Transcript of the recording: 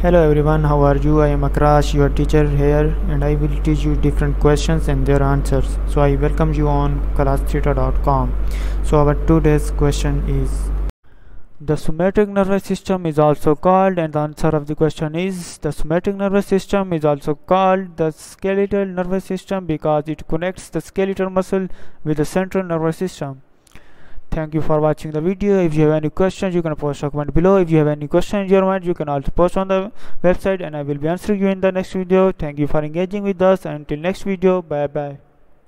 hello everyone how are you? I am akrash your teacher here and i will teach you different questions and their answers. So i welcome you on classtheta.com so our today's question is the somatic nervous system is also called and the answer of the question is the somatic nervous system is also called the skeletal nervous system because it connects the skeletal muscle with the central nervous system thank you for watching the video. If you have any questions you can post a comment below. If you have any questions in your mind you can also post on the website and i will be answering you in the next video. Thank you for engaging with us. Until next video bye bye